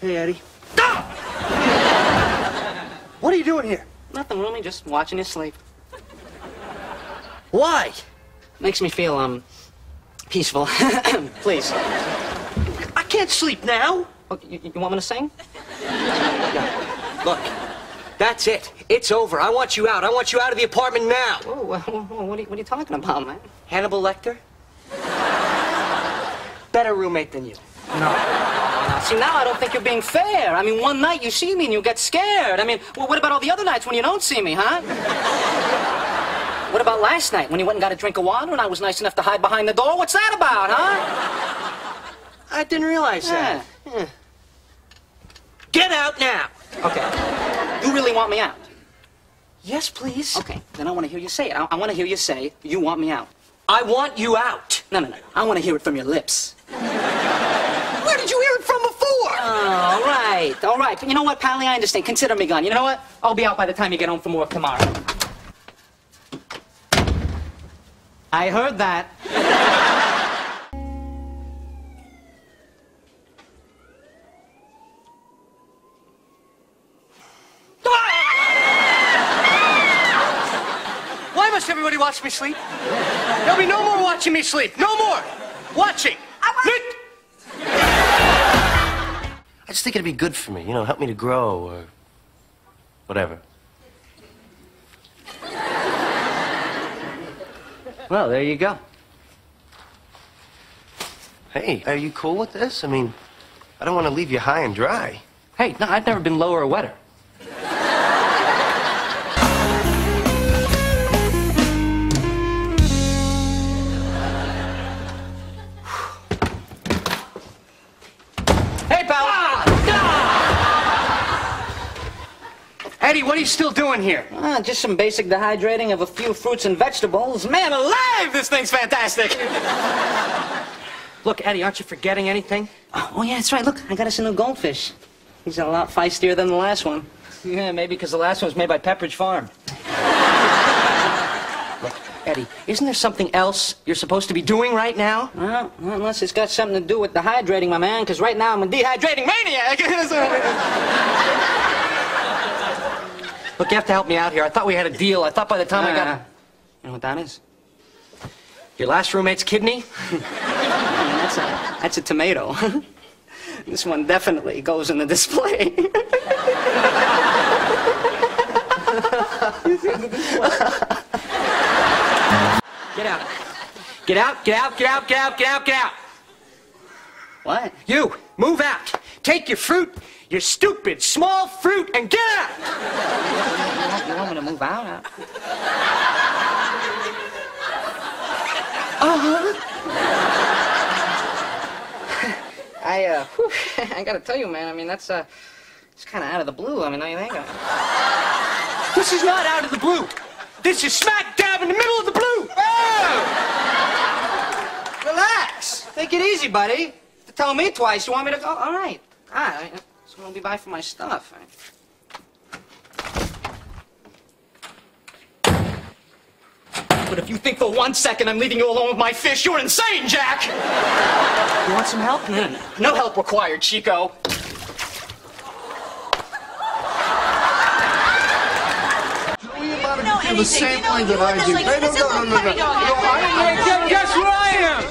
Hey, Eddie. What are you doing here? Nothing, Roomy, just watching you sleep. Why? Makes me feel, um, peaceful. Please. I can't sleep now. Oh, you, you want me to sing? Look, that's it. It's over. I want you out. I want you out of the apartment now. Oh, well, well, what, are you, what are you talking about, man? Hannibal Lecter? Better roommate than you. Now, see, now I don't think you're being fair. I mean, one night you see me and you get scared. I mean, well, what about all the other nights when you don't see me, huh? what about last night when you went and got a drink of water and I was nice enough to hide behind the door? What's that about, huh? I didn't realize that. Yeah. Get out now. Okay. You really want me out? Yes, please. Okay, then I want to hear you say it. I, I want to hear you say, you want me out. I want you out. No, no, no. I want to hear it from your lips. Where did you hear it from before? All all right. But you know what, Pally? I understand. Consider me gone. You know what? I'll be out by the time you get home from work tomorrow. I heard that. Why must everybody watch me sleep? There'll be no more watching me sleep. No more. Watching. I just think it'd be good for me, you know, help me to grow or whatever. Well, there you go. Hey, are you cool with this? I mean, I don't want to leave you high and dry. Hey, no, I've never been lower or wetter. Eddie, what are you still doing here? Ah, just some basic dehydrating of a few fruits and vegetables. Man alive, this thing's fantastic. Look, Eddie, aren't you forgetting anything? Oh, oh, yeah, that's right. Look, I got us a new goldfish. He's a lot feistier than the last one. Yeah, maybe because the last one was made by Pepperidge Farm. Look, Eddie, isn't there something else you're supposed to be doing right now? Well, unless it's got something to do with dehydrating, my man, because right now I'm a dehydrating maniac. Look, you have to help me out here. I thought we had a deal. I thought by the time I Ah, got You know what that is? your last roommate's kidney, I that's a, that's a tomato. this one definitely goes in the display. get out. Get out, get out, get out, get out, get out, get out. what? You, move out. Take your fruit, your stupid small fruit, and get out. You want me to move out? Uh-huh. I, uh, whew, I gotta tell you, man, I mean, that's, uh, it's kind of out of the blue. I mean, don't you think? This is not out of the blue. This is smack dab in the middle of the blue. Oh! Relax. Take it easy, buddy. To tell me twice, you want me to go? All right. All right. So I'll be by for my stuff. But if you think for one second I'm leaving you alone with my fish, you're insane, Jack! You want some help? No, no, no. No help required, Chico. know anything. the same you know, way you that I and this, do. like, Hey, no, this no, little no, no, puppy no. dog. No, I- Guess, guess who I am?